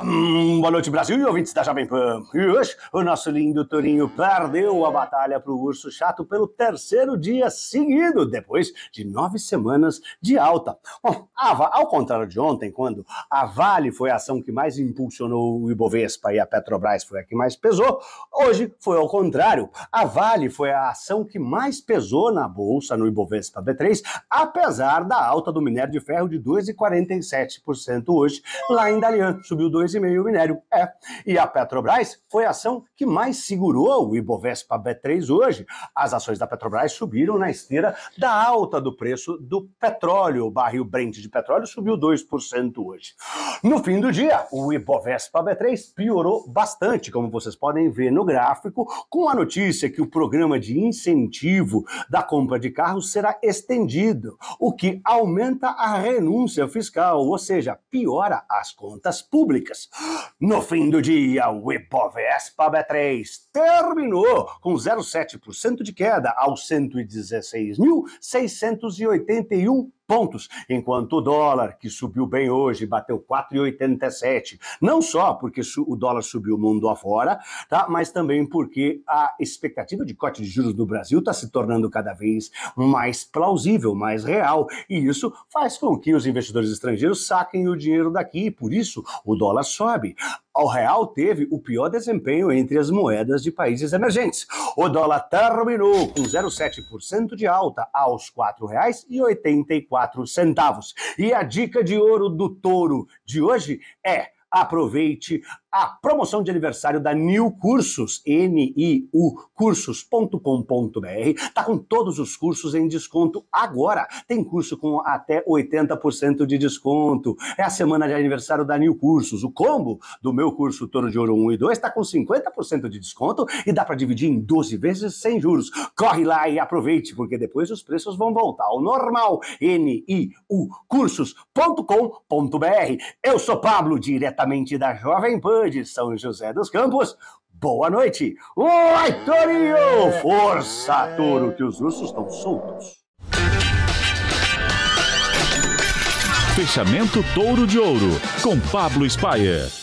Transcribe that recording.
Hum, boa noite, Brasil e ouvintes da Jovem Pan. E hoje, o nosso lindo Torinho perdeu a batalha para o urso chato pelo terceiro dia seguido, depois de nove semanas de alta. Bom, ao contrário de ontem, quando a Vale foi a ação que mais impulsionou o Ibovespa e a Petrobras foi a que mais pesou, hoje foi ao contrário. A Vale foi a ação que mais pesou na bolsa, no Ibovespa B3, apesar da alta do minério de ferro de 2,47% hoje, lá em Dalian, subiu 2 2,5% o minério. É. E a Petrobras foi a ação que mais segurou o Ibovespa B3 hoje. As ações da Petrobras subiram na esteira da alta do preço do petróleo. O barril Brent de petróleo subiu 2% hoje. No fim do dia, o Ibovespa B3 piorou bastante, como vocês podem ver no gráfico, com a notícia que o programa de incentivo da compra de carros será estendido, o que aumenta a renúncia fiscal, ou seja, piora as contas públicas. No fim do dia, o Ibovespa B3 terminou com 0,7% de queda aos 116.681 pontos, enquanto o dólar, que subiu bem hoje, bateu 4,87, não só porque o dólar subiu mundo afora, tá? mas também porque a expectativa de corte de juros do Brasil está se tornando cada vez mais plausível, mais real, e isso faz com que os investidores estrangeiros saquem o dinheiro daqui, por isso o dólar sobe o real teve o pior desempenho entre as moedas de países emergentes. O dólar terminou com 0,7% de alta aos R$ 4,84. E a dica de ouro do touro de hoje é aproveite a promoção de aniversário da New Cursos, N-I-U, cursos.com.br. Tá com todos os cursos em desconto agora. Tem curso com até 80% de desconto. É a semana de aniversário da New Cursos. O combo do meu curso Toro de Ouro 1 e 2 está com 50% de desconto e dá para dividir em 12 vezes sem juros. Corre lá e aproveite, porque depois os preços vão voltar ao normal. N-I-U, cursos.com.br. Eu sou Pablo, diretamente da Jovem Pan de São José dos Campos. Boa noite! Oi, Torinho! Força, touro, que os ursos estão soltos. Fechamento Touro de Ouro, com Pablo Spayer.